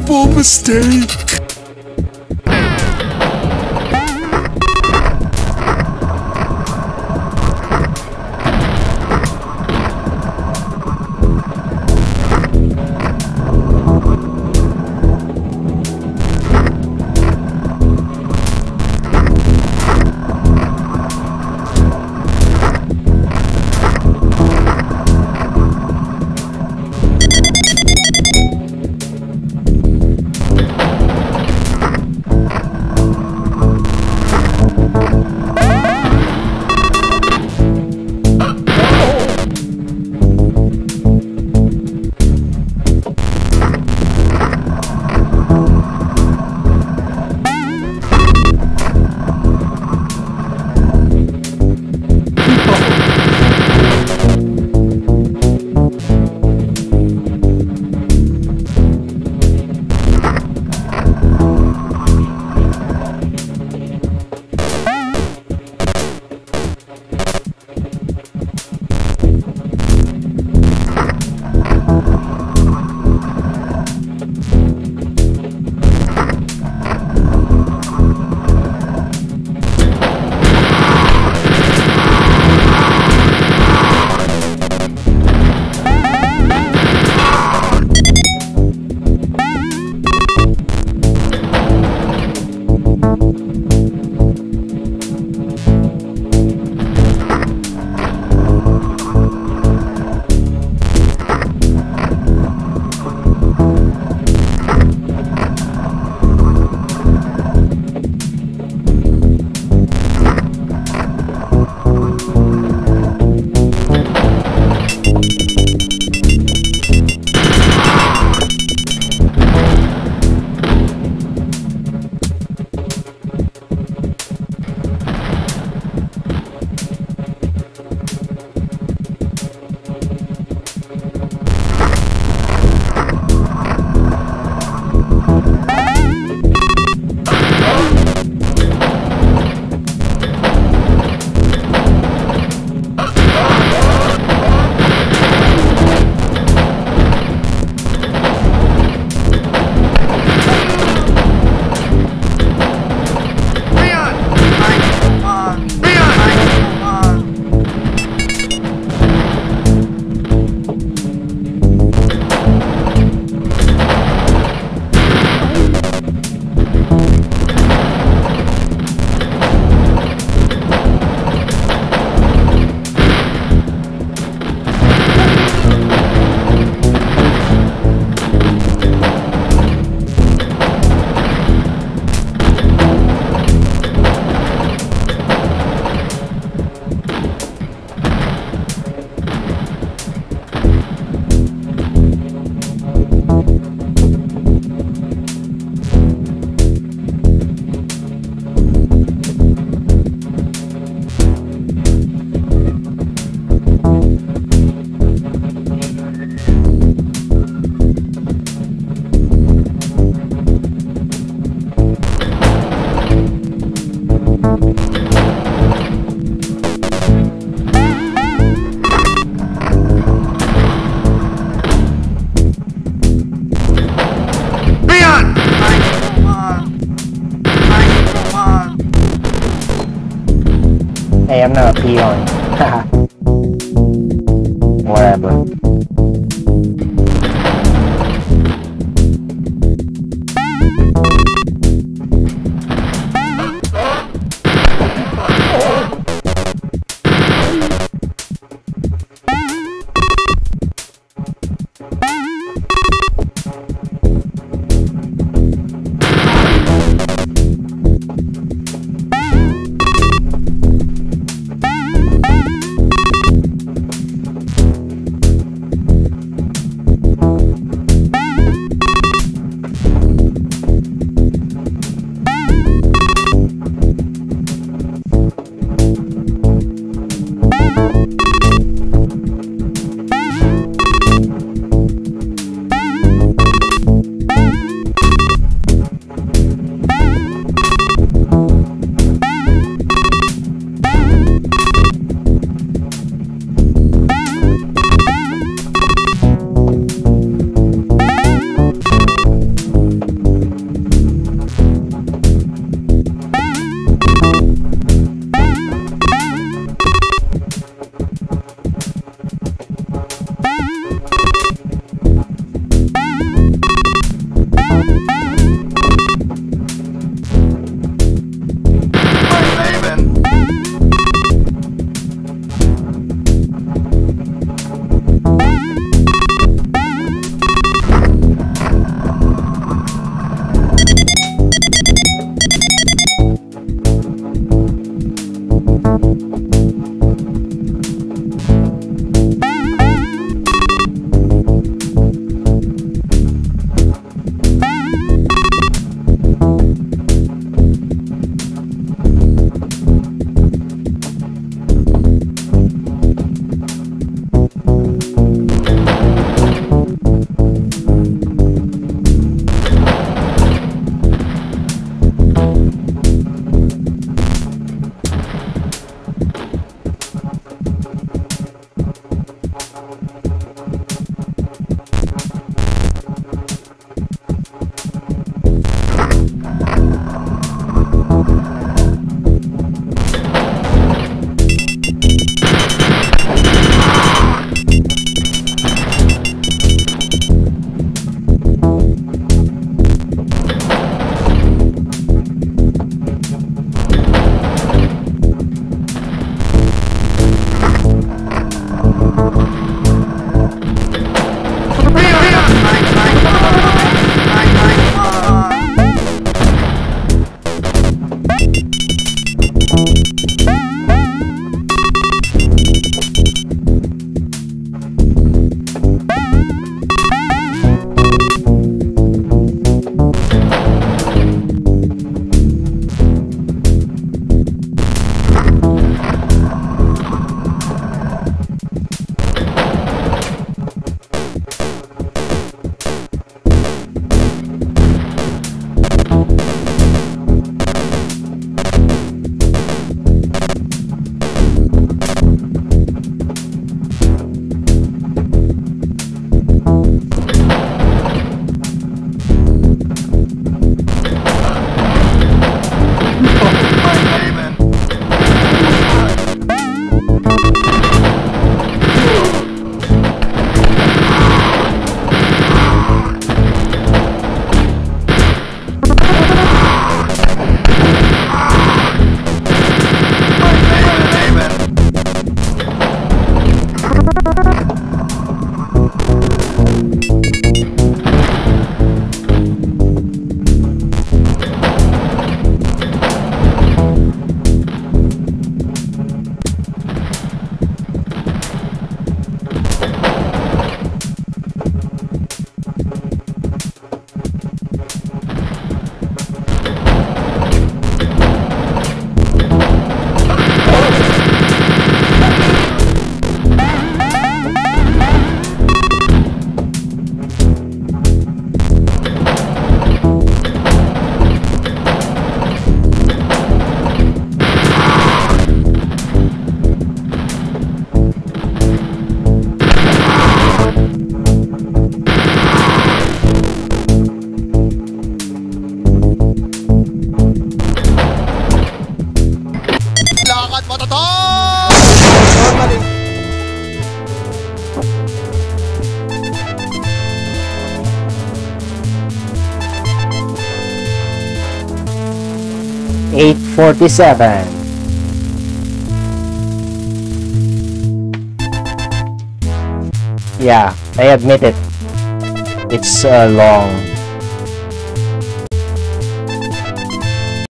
purple mistake. Hey, I'm not a peon. Whatever. 847. Yeah, I admit it. It's uh, long.